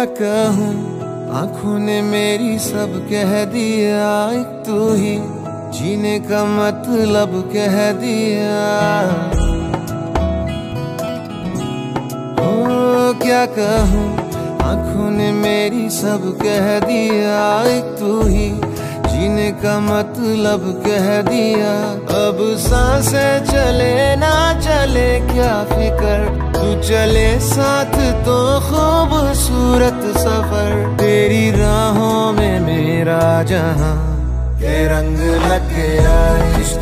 क्या कहूँ, आँखों ने मेरी सब कह दिया, एक तू ही, जीने का मतलब कह दिया। ओ, क्या कहूँ, आँखों ने मेरी सब कह दिया, एक तू ही जीने का मतलब कह दिया। अब साँसें चले ना चले, क्या फिकर? तू चले साथ तो खूबसूरत सफ़र। तेरी राहों में मेरा जहाँ। के रंग लग गया इश्क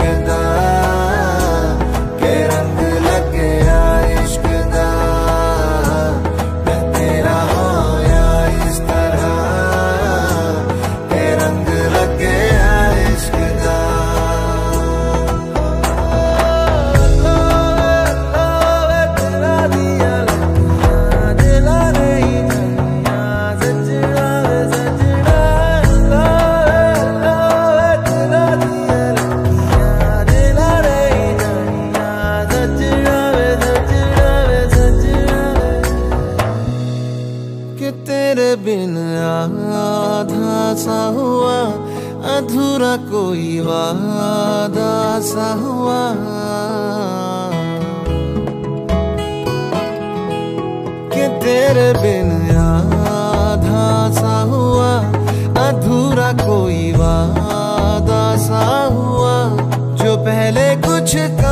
आधा सा हुआ, अधूरा कोई वादा सा हुआ। कि तेरे बिन आधा सा हुआ, अधूरा कोई वादा सा हुआ। जो पहले कुछ कम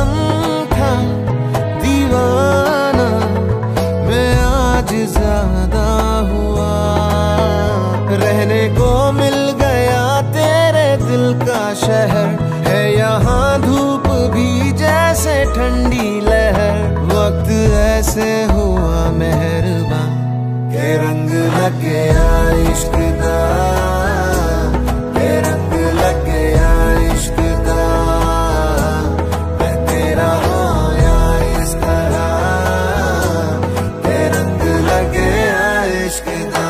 शहर है यहाँ धूप भी जैसे ठंडी लहर। वक्त ऐसे हुआ मेहरबान। के रंग लग गया इश्क रंग लग गया रंग लग गया इश्क का।